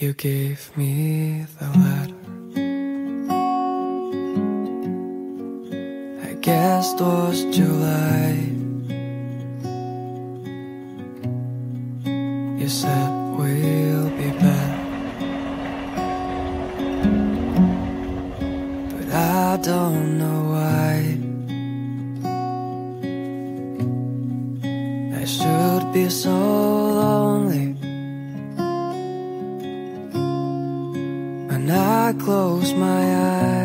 You gave me the letter. I guess it was July. You said we'll be back. But I don't know why. I should be so I close my eyes